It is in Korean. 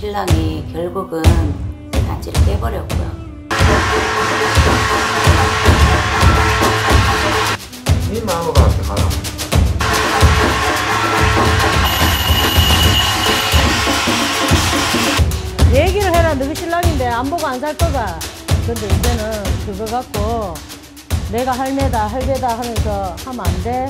신랑이 결국은 단지를 깨버렸고요. 네 마음을 갖다 가라. 얘기를 해라 너희 신랑인데 안 보고 안 살 거가 근데 이제는 그거 갖고 내가 할매다 할배다 하면서 하면 안 돼